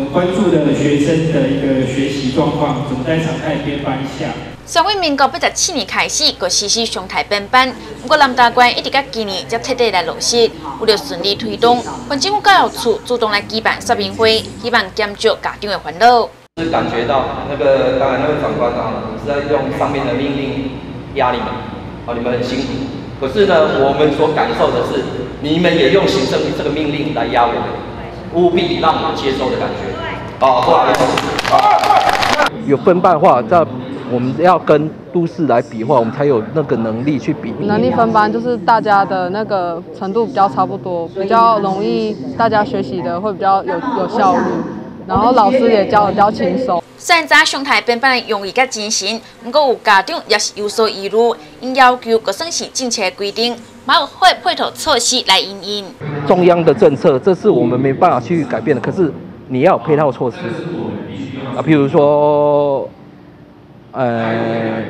我们关注的学生的一个学习状况，怎么在常态编班下。上位民国八十七年开始，就实施常态编班，不过南大关一直到今年才彻底来落实，为了顺利推动，县政府教育处主动来举办说明会，希望减少家长的烦恼。是感觉到那个，当然那位长官啊，是在用上面的命令压你们，啊，你们很辛苦。可是呢，我们所感受的是，你们也用行政这个命令来压我们，务必让我们接受的感觉。有分班化，在。我们要跟都市来比划，我们才有那个能力去比。能力分班就是大家的那个程度比较差不多，比较容易，大家学习的会比较有有效率，然后老师也教的比较轻松。虽然在上台编班的用意甲进行，不过有家长也是有所疑虑，因要求各省市政策规定，马有会配套措施来应应。中央的政策，这是我们没办法去改变的，可是你要有配套措施啊，比如说。呃，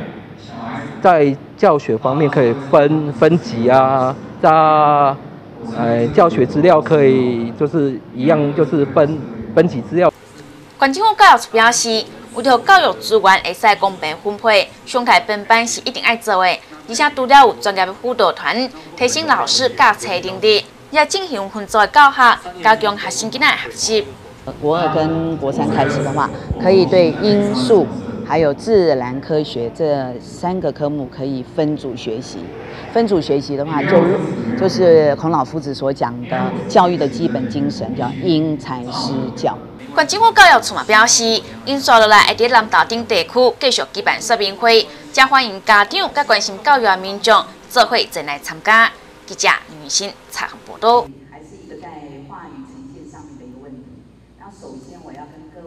在教学方面可以分分级啊，在呃教学资料可以就是一样，就是分分级资料。关政府教育表示，为了教育资源会使公平分配，上台分班是一定爱做的，而且除了有专业的辅导团提醒老师教册能力，也进行分组教学，加强学生囡仔学习。国二跟国三开始的话，可以对因素。还有自然科学这三个科目可以分组学习。分组学习的话，就就是孔老夫子所讲的教育的基本精神，叫因材施教。关政府教育处嘛表示，因刷落来会在南大顶地区继续举办说明会，将欢迎家长甲关心教育的民众做会前来参加。记者女性采访报道。然后首先我要跟各位